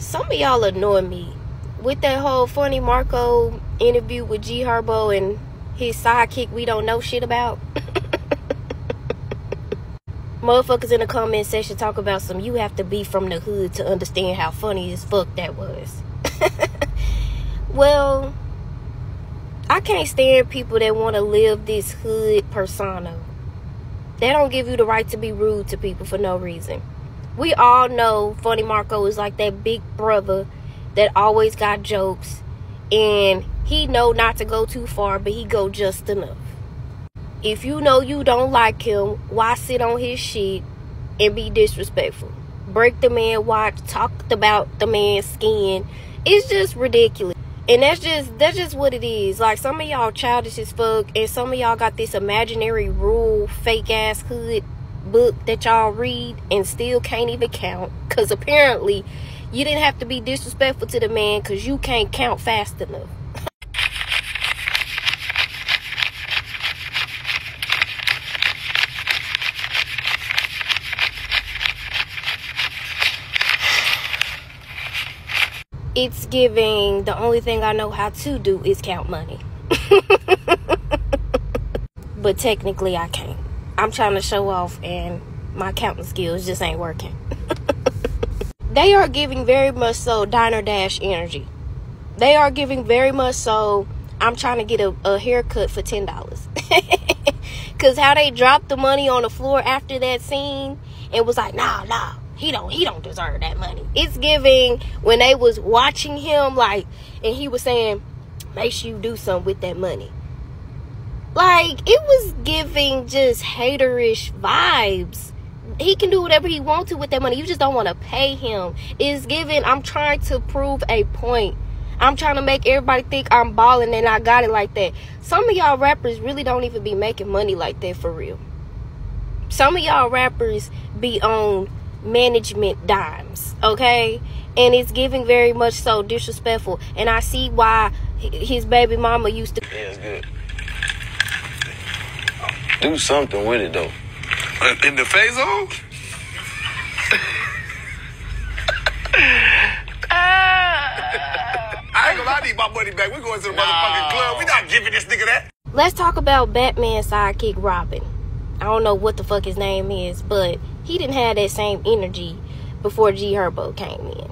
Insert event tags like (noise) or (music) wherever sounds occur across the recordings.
some of y'all annoy me with that whole funny Marco interview with G Herbo and his sidekick we don't know shit about. (laughs) Motherfuckers in the comment section talk about some you have to be from the hood to understand how funny as fuck that was. (laughs) well, I can't stand people that want to live this hood persona. They don't give you the right to be rude to people for no reason. We all know Funny Marco is like that big brother that always got jokes and he know not to go too far but he go just enough. If you know you don't like him why sit on his shit and be disrespectful? Break the man watch talk about the man's skin. It's just ridiculous. And that's just that's just what it is. Like some of y'all childish as fuck and some of y'all got this imaginary rule fake ass hood book that y'all read and still can't even count because apparently you didn't have to be disrespectful to the man because you can't count fast enough. it's giving the only thing I know how to do is count money. (laughs) but technically I can't. I'm trying to show off and my counting skills just ain't working. (laughs) they are giving very much so diner dash energy. They are giving very much so i'm trying to get a, a haircut for ten dollars. (laughs) Because how they dropped the money on the floor after that scene and was like nah nah he don't he don't deserve that money. It's giving when they was watching him like and he was saying make sure you do something with that money like it was giving just haterish vibes he can do whatever he wants to with that money. You just don't want to pay him. Is giving. I'm trying to prove a point. I'm trying to make everybody think I'm balling and I got it like that. Some of y'all rappers really don't even be making money like that for real. Some of y'all rappers be on management dimes, okay? And it's giving very much so disrespectful. And I see why his baby mama used to. Yeah, it's good. Do something with it though. Uh, in the phase zone? I ain't gonna lie, I need my money back. We going to the motherfucking club. We not giving this nigga that. Let's talk about Batman sidekick Robin. I don't know what the fuck his name is, but he didn't have that same energy before G Herbo came in.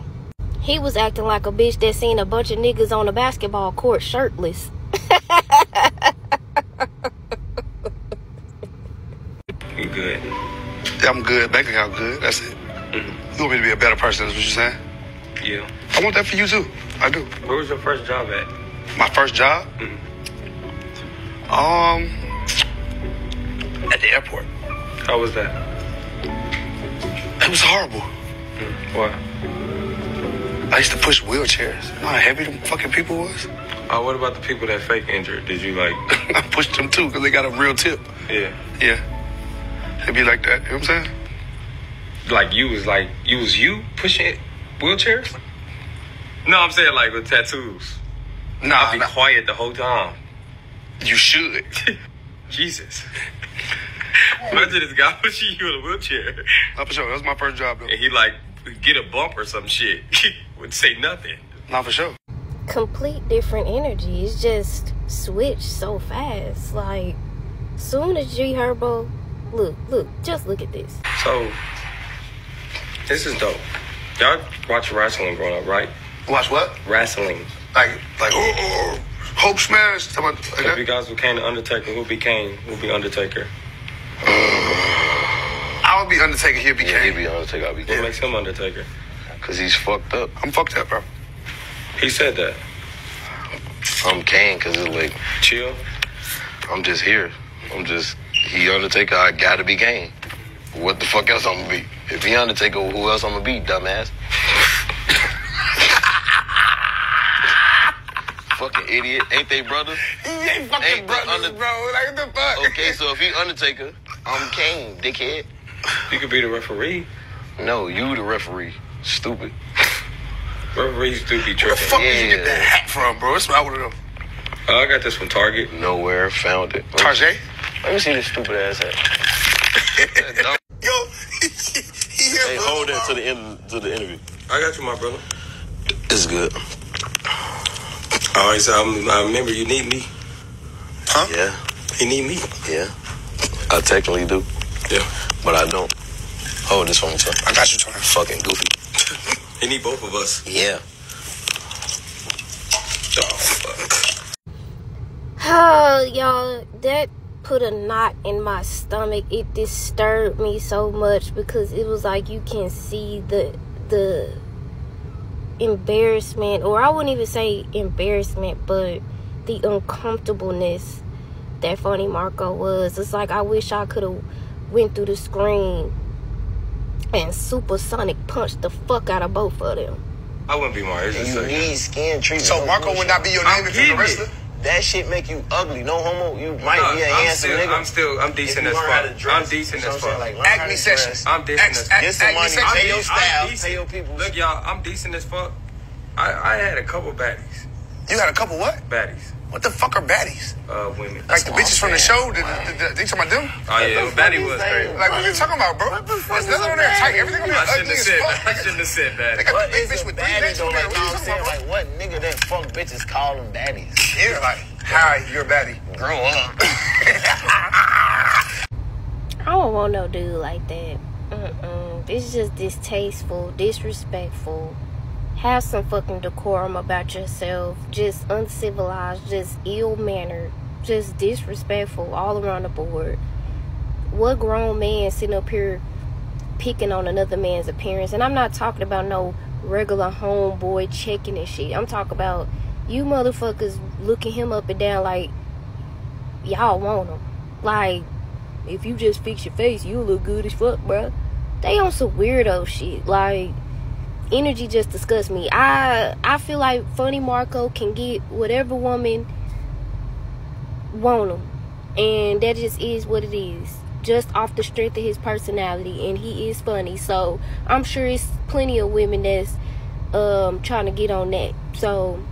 He was acting like a bitch that seen a bunch of niggas on a basketball court shirtless. (laughs) You good? Yeah, I'm good. Bank account good. That's it. Mm-hmm. You want me to be a better person, that's what you're saying? Yeah. I want that for you too. I do. Where was your first job at? My first job? Mhm. Um, at the airport. How was that? It was horrible. What? I used to push wheelchairs. You know how heavy them fucking people was? Oh, what about the people that fake injured? Did you like? (laughs) I pushed them too because they got a real tip. Yeah. Yeah. It'd be like that. You know what I'm saying? Like you was like you was you pushing wheelchairs? No, I'm saying like with tattoos. Nah, I'll be nah, quiet the whole time. you should. (laughs) Jesus. Imagine this guy pushing you in a wheelchair Not for sure. That was my first job, though. and he like get a bump or some shit. (laughs) Would say nothing. Not for sure. Complete different energy. It's just switched so fast. Like, soon as G Herbo, look, look, just look at this. So this is dope. Y'all watch wrestling growing up, right? Watch what? Wrestling. Like, like, oh, oh, oh. Hope Smash. Something like If you that. guys became the Undertaker, who became who be Undertaker? Uh, I would be Undertaker. He'd be Yeah, he Kane. be Undertaker. I be What makes him Undertaker? Cause he's fucked up. I'm fucked up, bro. He said that. I'm Kane cause it's like Chill. I'm just here. I'm just he Undertaker. I gotta be Kane. What the fuck else I'm gonna be? If he Undertaker, who else I'm gonna be? Dumbass. (laughs) Fucking idiot. Ain't they brothers? He ain't fucking Ain't brothers, Under- bro. Like, what the fuck? Okay, so if he Undertaker, I'm Kane, dickhead. You could be the referee. No, you the referee. Stupid. Referees do be Where the tripping. fuck did you get that hat from, bro? That's what I want to know. Oh, I got this from Target. Nowhere found it. Tarjay? Let me see this stupid ass hat. (laughs) Yo, (laughs) he here, Hey, hold that to the end to the interview. I got you, my brother. It's good. All right, so I'm, I remember you need me. Huh? Yeah, You need me. yeah. I technically do, Yeah. but I don't. Hold this for me, son. I got you, Tony. Fucking goofy. (laughs) You need both of us. Yeah. Oh, fuck. Oh, y'all, that put a knot in my stomach. It disturbed me so much because it was like you can see the the embarrassment, or I wouldn't even say embarrassment, but the uncomfortableness that Funny Marco was. It's like I wish I could have went through the screen and supersonic punched the fuck out of both of them. I wouldn't be more. It's just You need skin treatment. So Marco would not be your I'm name if you're the getting wrestler? That shit make you ugly. No homo. You might No, be a I'm handsome still, nigga. I'm still, I'm decent as learn how to fuck. dress, I'm decent as fuck. Like, Acme to session. dress. I'm decent as ex- Get some money, pay your style, pay your people. Look, y'all, I'm decent as fuck. I, I had a couple baddies. You had a couple what? Baddies. What the fuck are baddies? Uh, women. Like the bitches from the show? The, the, the, they talking about them? Oh, yeah, the baddie was crazy. Like, what you talking about, bro? There's nothing on there tight. Everything on there I shouldn't ugly have as said fuck. I shouldn't have said They that. got What the big is bitch a with three baddie legs on there. Like, What you know you what I'm talking about, bro? Like, what nigga that fuck bitches call them baddies? Yeah, like, hi, you're a baddie. Grow up. (laughs) I don't want no dude like that. Mm-mm. It's just distasteful, disrespectful. Have some fucking decorum about yourself. Just uncivilized, just ill mannered, just disrespectful all around the board. What grown man sitting up here picking on another man's appearance? And I'm not talking about no regular homeboy checking and shit. I'm talking about you motherfuckers looking him up and down like y'all want him. Like, if you just fix your face, you look good as fuck, bruh. They on some weirdo shit. Like, energy just disgusts me. I I feel like Funny Marco can get whatever woman want him, and that just is what it is. Just off the strength of his personality, and he is funny. So I'm sure it's plenty of women that's um trying to get on that. So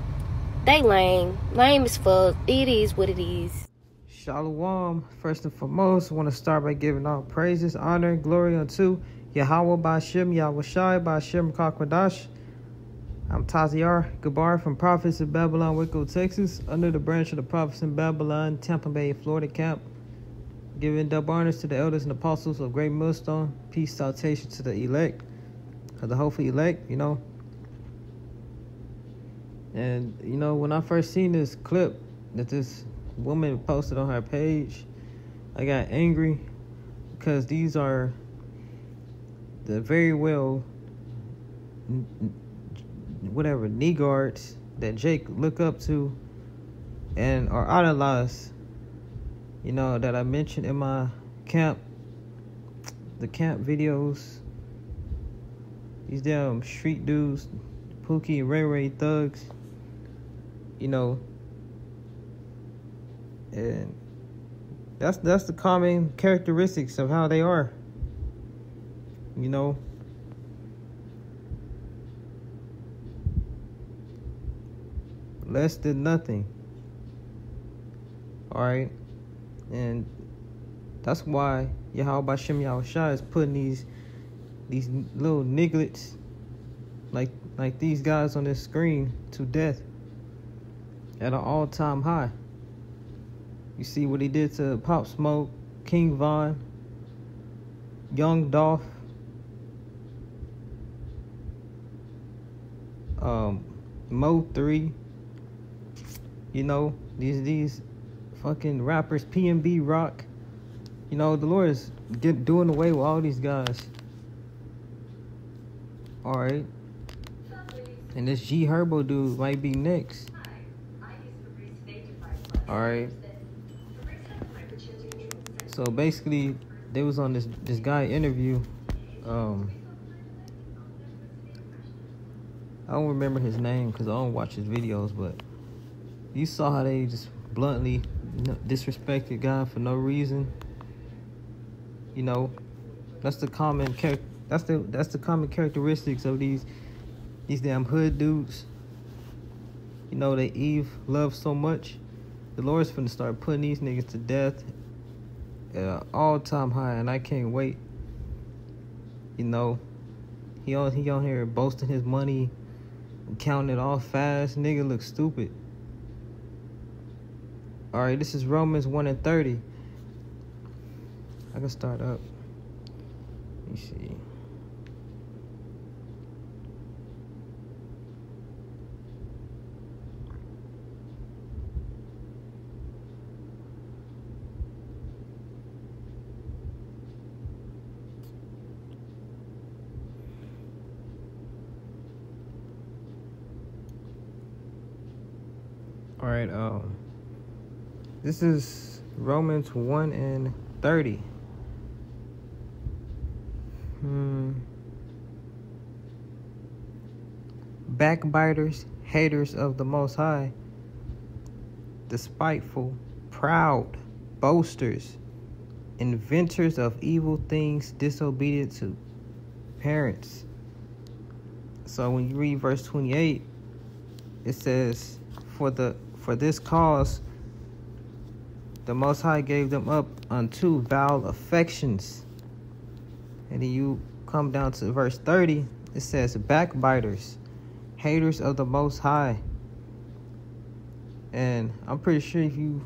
they lame, lame as fuck. It is what it is. Shalom. First and foremost, I want to start by giving all praises, honor, and glory unto Yahweh Bashem, Yahweh Shai, Bashem Kakwadash. I'm Taziar Gabar from Prophets of Babylon, Waco, Texas, under the branch of the Prophets in Babylon, Tampa Bay, Florida camp. Giving double honors to the elders and apostles of Great Millstone. Peace, salutation to the elect, of the hopeful elect, you know. And, you know, when I first seen this clip that this woman posted on her page, I got angry because these are the very well, whatever, knee guards that Jake look up to and are idolized. You know, that I mentioned in my camp, the camp videos. These damn street dudes, Pookie Ray Ray thugs. You know, and that's that's the common characteristics of how they are. You know. Less than nothing. Alright? And that's why Yahweh Bashem Yahushua is putting these these little nigglets like like these guys on this screen to death at an all time high. You see what he did to Pop Smoke, King Von, Young Dolph, um, Mo Three. You know these these fucking rappers, PNB Rock. You know the Lord is get doing away with all these guys. All right, and this G Herbo dude might be next. All right. So basically, they was on this this guy interview. Um, I don't remember his name because I don't watch his videos, but you saw how they just bluntly disrespected God for no reason. You know, that's the common That's the that's the common characteristics of these these damn hood dudes. You know, they Eve love so much. The Lord's finna start putting these niggas to death at an all time high, and I can't wait. You know, he on he on here boasting his money, Counting it all fast, nigga look stupid. Alright, this is Romans 1 and 30. I can start up. Let me see. All right, um, this is Romans 1 and 30. Hmm. Backbiters, haters of the Most High, despiteful, proud, boasters, inventors of evil things, disobedient to parents. So when you read verse 28, it says, For the for this cause the Most High gave them up unto vile affections. And then you come down to verse 30, it says, Backbiters, haters of the Most High. And I'm pretty sure if you,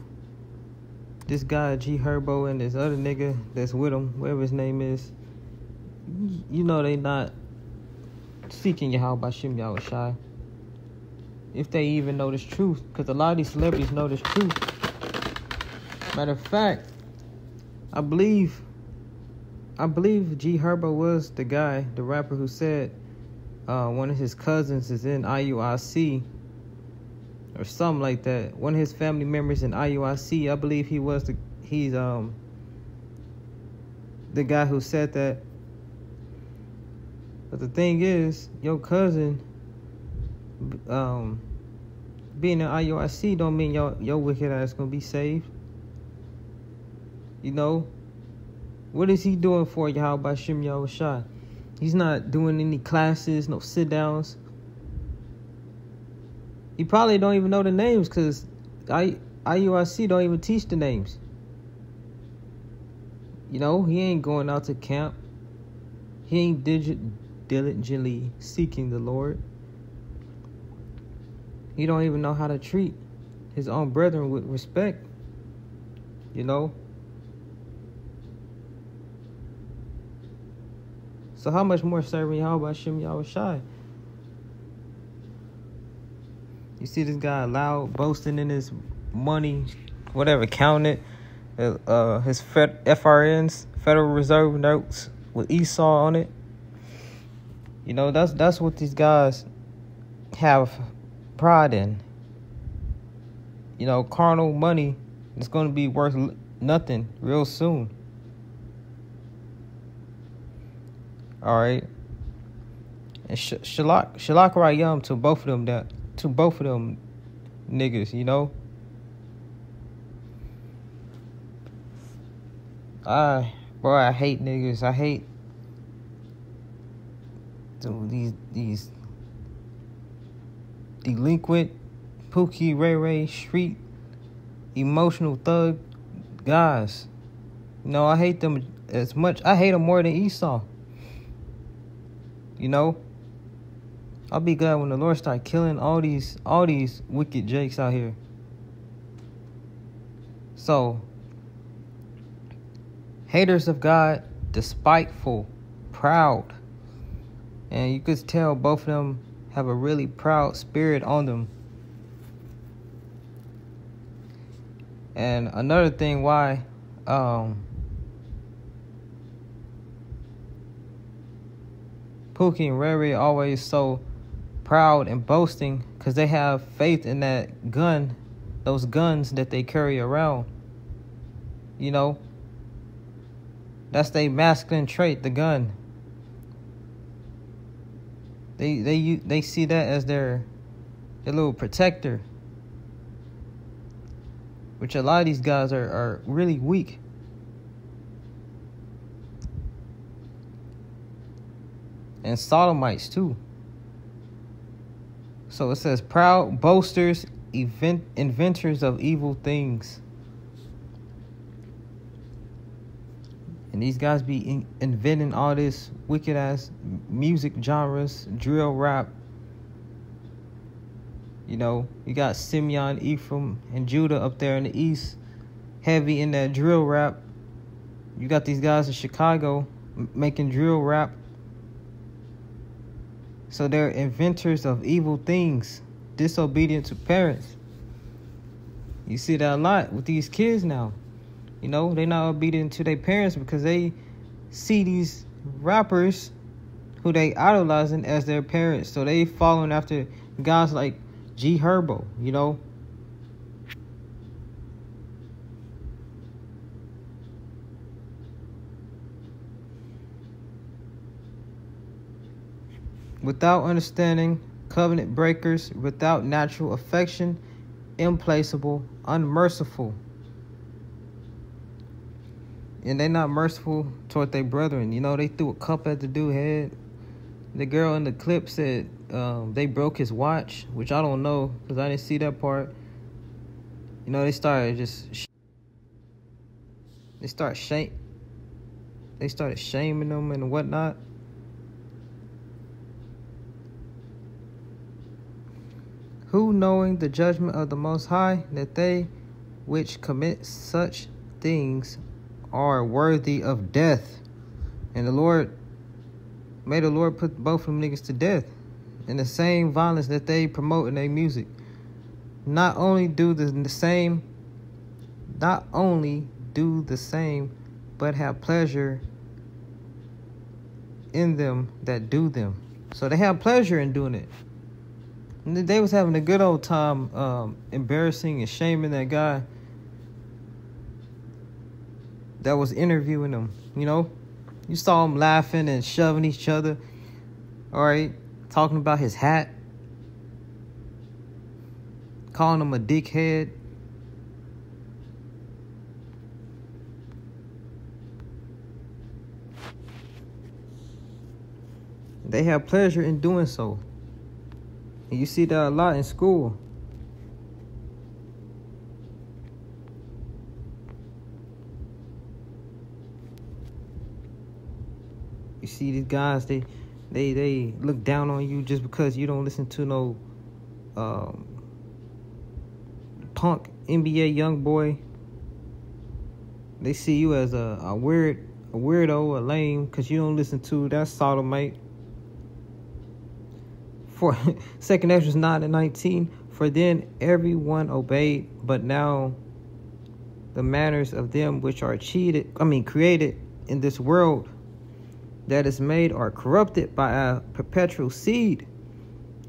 this guy G Herbo and this other nigga that's with him, whatever his name is, you know they not seeking your help by Yahweh Shem Yahweh Shai if they even know this truth, because a lot of these celebrities know this truth. Matter of fact, I believe, I believe G Herbo was the guy, the rapper who said uh, one of his cousins is in IUIC or something like that. One of his family members in IUIC, I believe he was the he's um the guy who said that. But the thing is, your cousin um, being an IUIC don't mean your your wicked ass gonna be saved. You know, what is he doing for you? How about Shim Yahushua? He's not doing any classes, no sit downs. He probably don't even know the names because I IUIC don't even teach the names. You know, he ain't going out to camp. He ain't digit, diligently seeking the Lord. He don't even know how to treat his own brethren with respect. You know? So how much more serving Shem Yahweh Shai? You see this guy loud boasting in his money, whatever. Uh, uh, his Fed, FRNs, Federal Reserve notes with Esau on it. You know, that's that's what these guys have pride in. You know, carnal money is going to be worth nothing real soon. All right. And sh- shalak shalak rayam to both of them that to both of them niggas, you know. I boy, I hate niggas. I hate these these delinquent, Pookie, Ray Ray, street, emotional thug guys. You know, I hate them as much. I hate them more than Esau. You know, I'll be glad when the Lord start killing all these all these wicked jakes out here. So, haters of God, despiteful, proud, and you could tell both of them have a really proud spirit on them. And another thing why um, Pookie and Ray Ray always so proud and boasting because they have faith in that gun, those guns that they carry around. You know, that's their masculine trait, the gun. They they they see that as their their little protector. Which a lot of these guys are, are really weak. And sodomites too. So it says proud boasters, event inventors of evil things. And these guys be in, inventing all this wicked ass music genres, drill rap, You know, you got Simeon, Ephraim, and Judah up there in the east, heavy in that drill rap. You got these guys in Chicago making drill rap. So they're inventors of evil things, disobedient to parents. You see that a lot with these kids now. You know, they're not obedient to their parents because they see these rappers who they idolizing as their parents. So they following after guys like G Herbo, you know. Without understanding, covenant breakers, without natural affection, implacable, unmerciful. And they not merciful toward their brethren. You know, they threw a cup at the dude head. The girl in the clip said um, they broke his watch, which I don't know because I didn't see that part. You know, they started just sh- they start shame. They started shaming them and whatnot. Who knowing the judgment of the Most High that they which commit such things are worthy of death, and the Lord May the Lord put both of them niggas to death in the same violence that they promote in their music. Not only do the, the same, not only do the same, but have pleasure in them that do them. So they have pleasure in doing it. And they was having a good old time um, embarrassing and shaming that guy that was interviewing them, you know? You saw them laughing and shoving each other. All right, talking about his hat, calling him a dickhead. They have pleasure in doing so. And you see that a lot in school. See these guys, they they they look down on you just because you don't listen to no um, punk NBA young boy. They see you as a, a weird a weirdo, a lame, because you don't listen to that sodomite. For (laughs) second Esdras 9 and 19, for then everyone obeyed, but now the manners of them which are cheated, I mean created in this world that is made are corrupted by a perpetual seed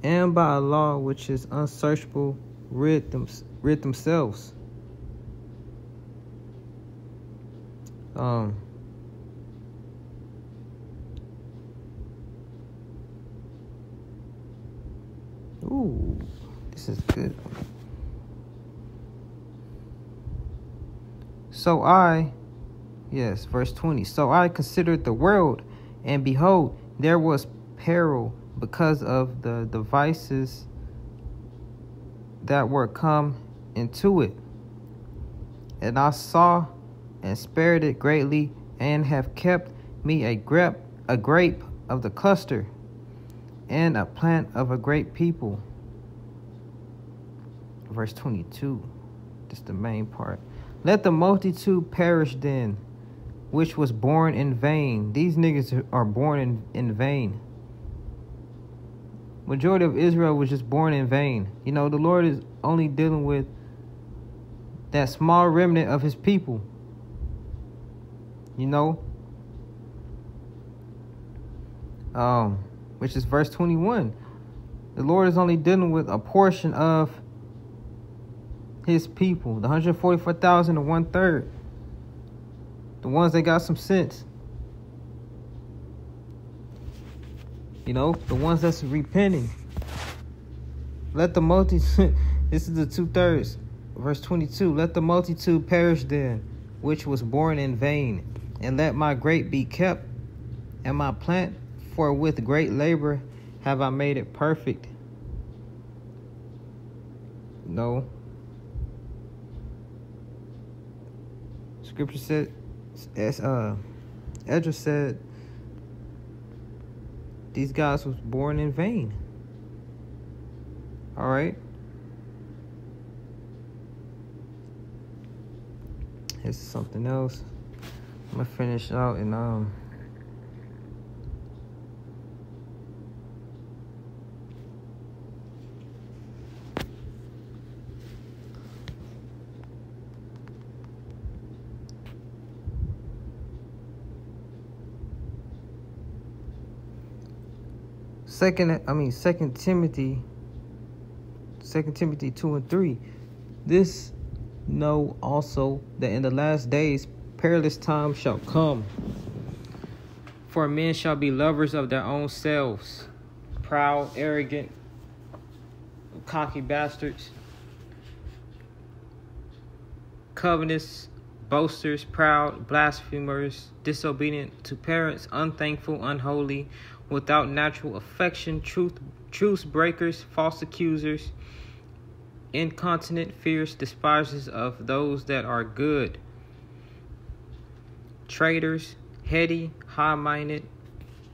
and by a law which is unsearchable rid, them, rid themselves. Um, ooh, this is good. So I, yes, verse 20. So I considered the world and behold, there was peril because of the devices that were come into it. And I saw and spared it greatly, and have kept me a grape, a grape of the cluster, and a plant of a great people. Verse 22. This is the main part. Let the multitude perish then which was born in vain. These niggas are born in, in vain. Majority of Israel was just born in vain. You know, the Lord is only dealing with that small remnant of his people. You know? Um, which is verse 21. The Lord is only dealing with a portion of his people, the 144,000 and one third. The ones that got some sense. You know, the ones that's repenting. Let the multi (laughs) this is the two thirds. Verse 22. Let the multitude perish then, which was born in vain, and let my grape be kept, and my plant, for with great labor have I made it perfect. No. Scripture said as uh, Edra said, these guys was born in vain. All right. Here's something else. I'm gonna finish out and um. Second, I mean, Second Timothy, Second Timothy two and three. This know also that in the last days perilous times shall come. For men shall be lovers of their own selves, proud, arrogant, cocky bastards, covetous, boasters, proud, blasphemers, disobedient to parents, unthankful, unholy, without natural affection, truth, truth breakers, false accusers, incontinent, fierce, despisers of those that are good, traitors, heady, high minded,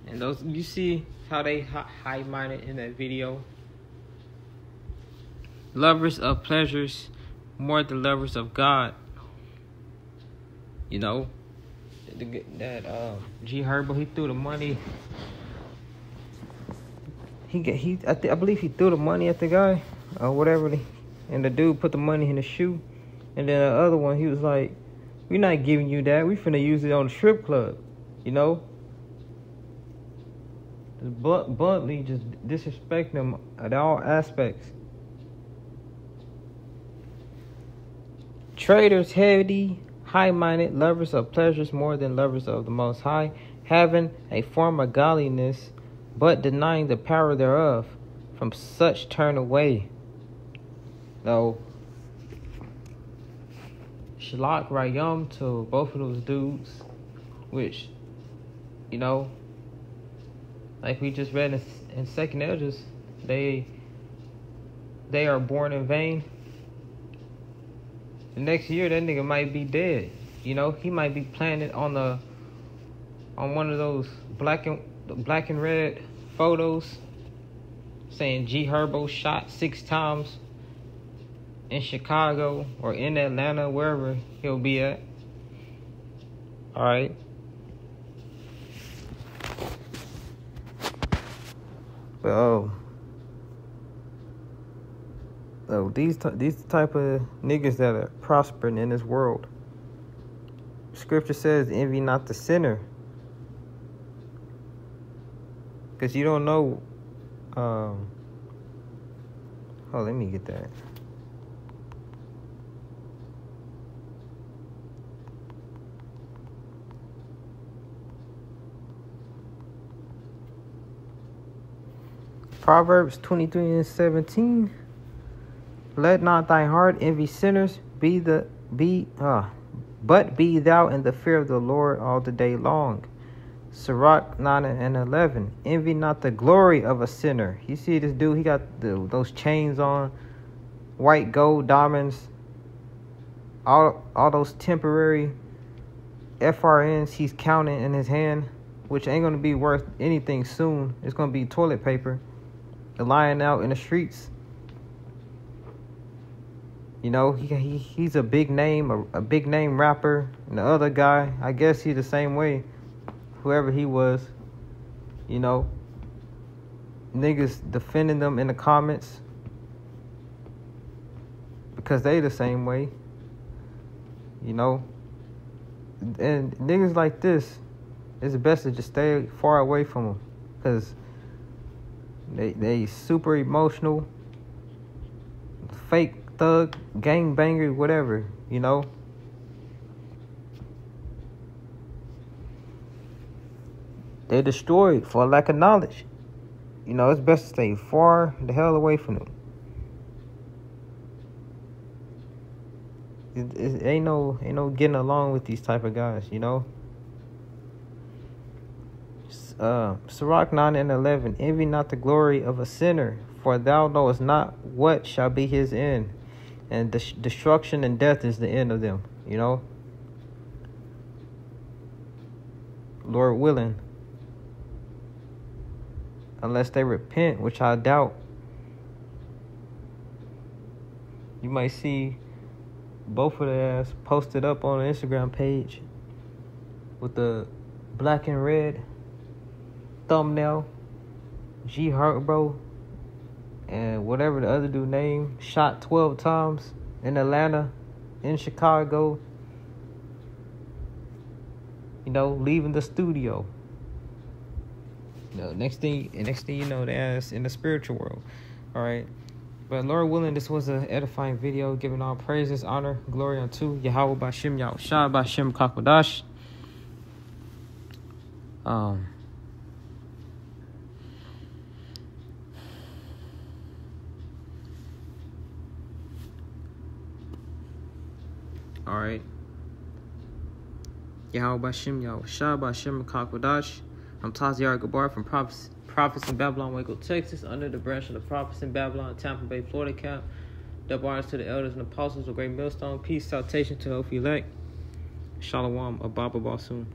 and those you see how they high minded in that video. Lovers of pleasures more than lovers of God. You know, that uh, G Herbo he threw the money. He he I, I believe he threw the money at the guy or whatever. And the dude put the money in the shoe. And then the other one, he was like, We're not giving you that. We finna use it on the strip club. You know? Just bluntly just disrespect them at all aspects. Traders, heady, high minded, lovers of pleasures more than lovers of the Most High, having a form of godliness, but denying the power thereof. From such turn away. So, Shalak Rayum to both of those dudes, which, you know, like we just read in, in Second Esdras, they they are born in vain. The next year, that nigga might be dead. You know, he might be planted on the on one of those black and black and red photos saying G Herbo shot six times in Chicago or in Atlanta, wherever he'll be at. All right. But oh, oh these these type of niggas that are prospering in this world. Scripture says, "Envy not the sinner," because you don't know. Um, oh, let me get that. Proverbs 23 and 17. Let not thy heart envy sinners, be the be uh but be thou in the fear of the Lord all the day long. Sirach 9 and 11. Envy not the glory of a sinner. You see this dude, he got the, those chains on, white gold diamonds, all, all those temporary FRNs he's counting in his hand, which ain't going to be worth anything soon. It's going to be toilet paper lying out in the streets. You know, he, he he's a big name, a, a big name rapper. And the other guy, I guess he's the same way. Whoever he was, you know, niggas defending them in the comments because they the same way. You know, and niggas like this, it's best to just stay far away from them because they they super emotional, fake thug, gang banger, whatever, you know. They're destroyed for lack of knowledge. You know, it's best to stay far the hell away from them. It, it, ain't no ain't no getting along with these type of guys, you know uh, Sirach 9 and 11 Envy not the glory of a sinner, for thou knowest not what shall be his end. And des- destruction and death is the end of them, you know? Lord willing. Unless they repent, which I doubt. You might see both of their ass posted up on the Instagram page with the black and red thumbnail. G Herbo and whatever the other dude name shot 12 times in Atlanta, in Chicago. You know, leaving the studio. Know, next thing, next thing you know, that's in the spiritual world. All right. But Lord willing, this was an edifying video, giving all praises, honor, glory unto Yahweh Bashem Yahushua Bashem Kakwadash. Um. All right. Yahweh Bashem Yahushua Bashem Kakwadash. I'm Taziar Gabar from Prophets, Prophets in Babylon, Waco, Texas, under the branch of the Prophets in Babylon, Tampa Bay, Florida camp. Double honors to the elders and apostles of Great Millstone. Peace, salutation to Ophi elect. Shalom, Ababa Basun.